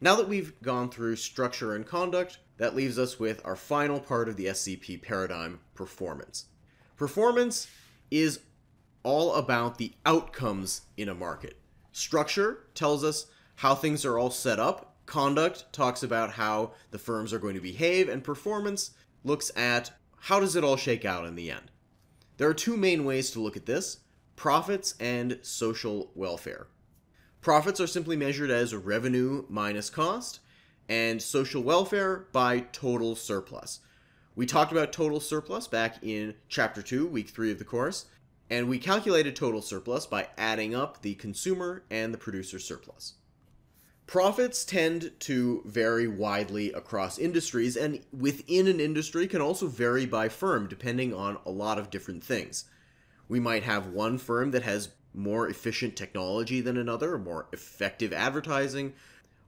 Now that we've gone through structure and conduct, that leaves us with our final part of the SCP paradigm performance. Performance is all about the outcomes in a market. Structure tells us how things are all set up, conduct talks about how the firms are going to behave, and performance looks at how does it all shake out in the end. There are two main ways to look at this profits and social welfare. Profits are simply measured as revenue minus cost, and social welfare by total surplus. We talked about total surplus back in Chapter 2, Week 3 of the course, and we calculated total surplus by adding up the consumer and the producer surplus. Profits tend to vary widely across industries, and within an industry can also vary by firm depending on a lot of different things. We might have one firm that has more efficient technology than another, more effective advertising,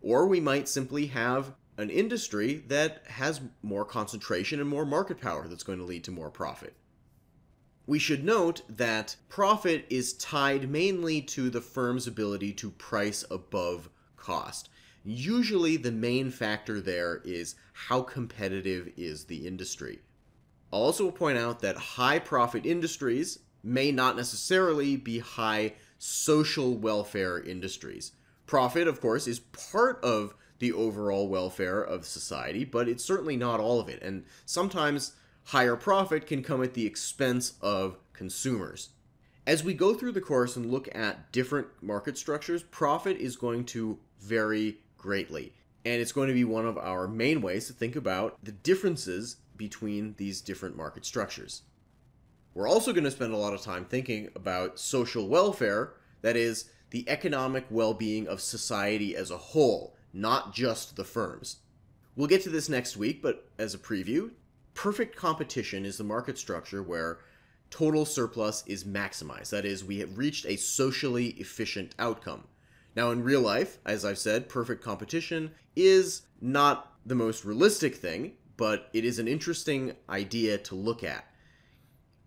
or we might simply have an industry that has more concentration and more market power that's going to lead to more profit. We should note that profit is tied mainly to the firm's ability to price above cost. Usually, the main factor there is how competitive is the industry. I'll also point out that high profit industries may not necessarily be high social welfare industries. Profit, of course, is part of the overall welfare of society, but it's certainly not all of it. And sometimes higher profit can come at the expense of consumers. As we go through the course and look at different market structures, profit is going to vary greatly. And it's going to be one of our main ways to think about the differences between these different market structures. We're also going to spend a lot of time thinking about social welfare, that is, the economic well being of society as a whole, not just the firms. We'll get to this next week, but as a preview, perfect competition is the market structure where total surplus is maximized. That is, we have reached a socially efficient outcome. Now, in real life, as I've said, perfect competition is not the most realistic thing, but it is an interesting idea to look at.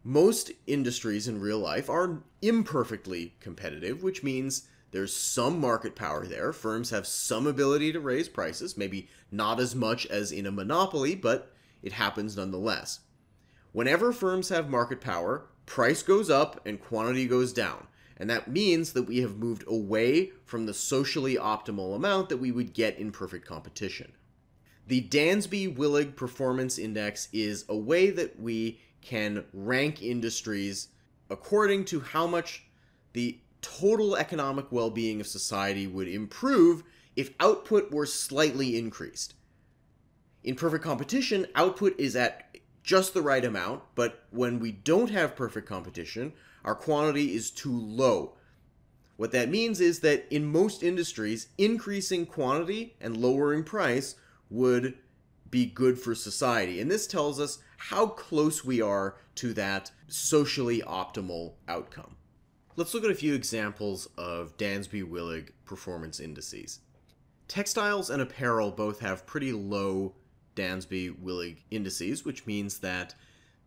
Most industries in real life are imperfectly competitive, which means there's some market power there. Firms have some ability to raise prices, maybe not as much as in a monopoly, but it happens nonetheless. Whenever firms have market power, price goes up and quantity goes down. And that means that we have moved away from the socially optimal amount that we would get in perfect competition. The Dansby Willig Performance Index is a way that we can rank industries according to how much the total economic well being of society would improve if output were slightly increased. In perfect competition, output is at just the right amount, but when we don't have perfect competition, our quantity is too low. What that means is that in most industries, increasing quantity and lowering price would be good for society. And this tells us how close we are to that socially optimal outcome. Let's look at a few examples of Dansby Willig performance indices. Textiles and apparel both have pretty low Dansby Willig indices, which means that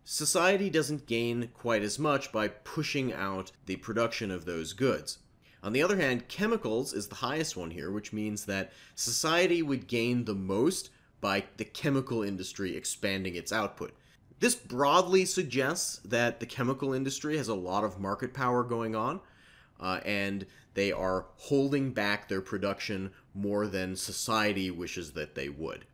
society doesn't gain quite as much by pushing out the production of those goods. On the other hand, chemicals is the highest one here, which means that society would gain the most by the chemical industry expanding its output. This broadly suggests that the chemical industry has a lot of market power going on, uh, and they are holding back their production more than society wishes that they would.